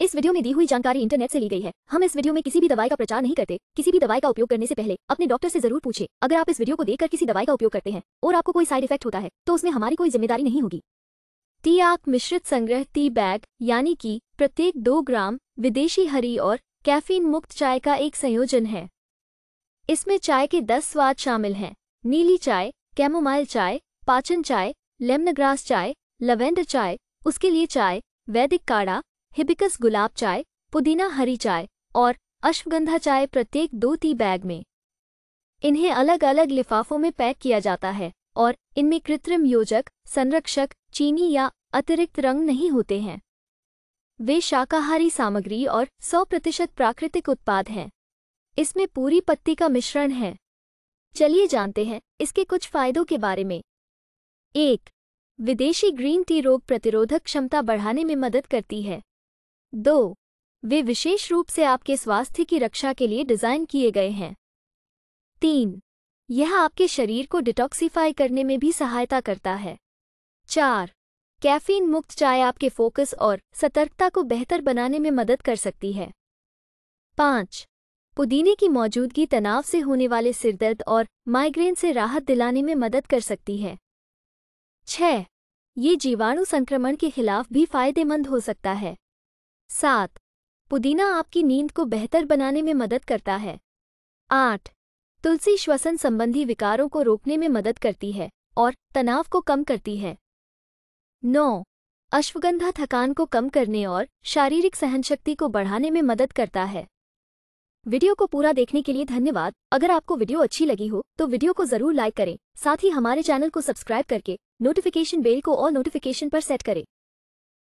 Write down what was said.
इस वीडियो में दी हुई जानकारी इंटरनेट से ली गई है। हम इस वीडियो में किसी भी दवाई का प्रचार नहीं करते। किसी भी दवाई का उपयोग करने से पहले अपने डॉक्टर से ज़रूर पूछे। अगर आप इस वीडियो को देखकर किसी दवाई का उपयोग करते हैं और आपको कोई साइड इफ़ेक्ट होता है तो उसमें हमारी कोई ज़िम्मेदारी नहीं होगी। टी आक मिश्रित संग्रह टी बैग, यानी कि प्रत्येक दो ग्राम विदेशी हरी और कैफीन मुक्त चाय का एक संयोजन है। इसमें चाय के दस स्वाद शामिल हैं। नीली चाय, कैमोमाइल चाय, पाचन चाय, लेमनग्रास चाय, लवेंडर चाय, उसके लिए चाय, वैदिक काढ़ा हिबिकस गुलाब चाय, पुदीना हरी चाय और अश्वगंधा चाय प्रत्येक दो टी बैग में। इन्हें अलग अलग लिफाफों में पैक किया जाता है और इनमें कृत्रिम योजक, संरक्षक, चीनी या अतिरिक्त रंग नहीं होते हैं। वे शाकाहारी सामग्री और 100 प्रतिशत प्राकृतिक उत्पाद हैं। इसमें पूरी पत्ती का मिश्रण है। चलिए जानते हैं इसके कुछ फायदों के बारे में। एक, विदेशी ग्रीन टी रोग प्रतिरोधक क्षमता बढ़ाने में मदद करती है। दो, वे विशेष रूप से आपके स्वास्थ्य की रक्षा के लिए डिज़ाइन किए गए हैं। तीन, यह आपके शरीर को डिटॉक्सिफाई करने में भी सहायता करता है। चार, कैफीन मुक्त चाय आपके फोकस और सतर्कता को बेहतर बनाने में मदद कर सकती है। पाँच, पुदीने की मौजूदगी तनाव से होने वाले सिरदर्द और माइग्रेन से राहत दिलाने में मदद कर सकती है। छह, ये जीवाणु संक्रमण के खिलाफ भी फ़ायदेमंद हो सकता है। सात, पुदीना आपकी नींद को बेहतर बनाने में मदद करता है। आठ, तुलसी श्वसन संबंधी विकारों को रोकने में मदद करती है और तनाव को कम करती है। नौ, अश्वगंधा थकान को कम करने और शारीरिक सहनशक्ति को बढ़ाने में मदद करता है। वीडियो को पूरा देखने के लिए धन्यवाद। अगर आपको वीडियो अच्छी लगी हो तो वीडियो को ज़रूर लाइक करें। साथ ही हमारे चैनल को सब्सक्राइब करके नोटिफिकेशन बेल को और नोटिफिकेशन पर सेट करें।